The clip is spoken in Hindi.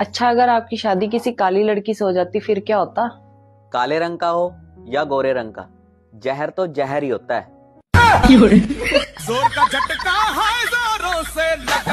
अच्छा अगर आपकी शादी किसी काली लड़की से हो जाती फिर क्या होता? काले रंग का हो या गोरे रंग का। जहर तो जहर ही होता है। ज़ोर का झटका जोरों से लग